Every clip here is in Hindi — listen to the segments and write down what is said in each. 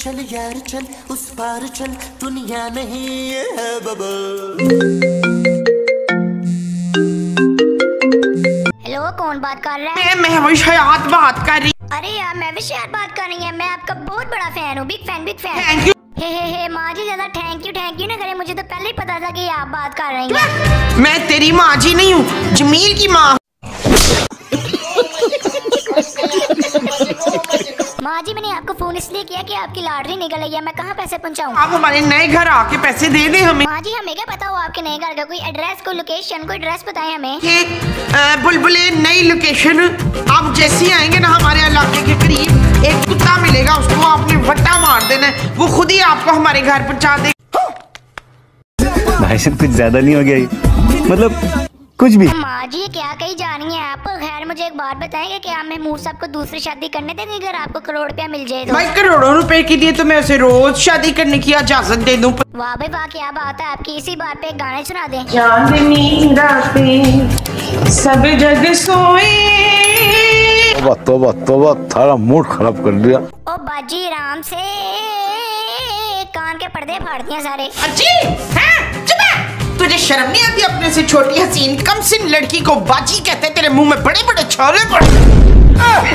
चल यार चल उस पार चल दुनिया नहीं है बबल हेलो कौन बात कर रहा है? मैं महविश हयात बात कर रही अरे यार मैं भी शायद बात कर रही है। मैं आपका बहुत बड़ा फ़ैन हूँ big fan big fan thank you हे हे हे माँ जी ज़्यादा थैंक यू थैंक यू ना करे। मुझे तो पहले ही पता था कि आप बात कर रही हैं। मैं तेरी माँ जी नहीं हूँ जमील की माँ माँ जी मैंने आपको फ़ोन इसलिए किया कि आपकी लॉटरी निकल आई है मैं कहाँ पैसे पहुँचाऊँ? आप हमारे नए घर आके पैसे दे दे हमें। माँ जी हमें क्या पता हो आपके नए घर का कोई एड्रेस कोई लोकेशन कोई एड्रेस बताएँ हमें। बुलबुले नई लोकेशन आप जैसे ही आएँगे ना हमारे इलाके के करीब एक कुत्ता मिलेगा उसको आपने वट्टा मार देना है वो खुद ही आपको हमारे घर पहुँचा दे भाई कुछ ज़्यादा नहीं हो गया मतलब कुछ भी। माँ जी क्या कही जा रही हैं? आप खैर मुझे एक बात बताएँगे कि आप महमूद साहब को दूसरी शादी करने देंगे? अगर आपको करोड़ रुपया मिल जाए तो। भाई करोड़ों रुपए के लिए तो मैं उसे रोज शादी करने की इजाज़त दे दूँ। वाह भाई वाह क्या बात है। आपकी इसी बात पे एक गाने सुना दें। चांदनी रातें सब जग सोए। तोबा तोबा तोबा थारा मूड खराब कर दिया ओ बाजी राम से। कान के पर्दे फाड़ दिए सारे। अच्छी शर्म नहीं आती अपने से छोटी हसीन कम सिन लड़की को बाजी कहते हैं, तेरे मुँह में बड़े बड़े छोले पड़े।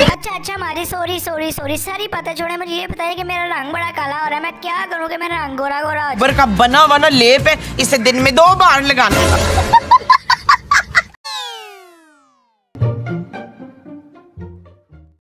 अच्छा अच्छा मारी सॉरी सॉरी सॉरी सारी पता छोड़े मुझे ये बताइए कि मेरा रंग बड़ा काला हो रहा है मैं क्या करूँ कि मेरा रंग गोरा गोरा बर का बना बना लेप है इसे दिन में दो बार लगाना।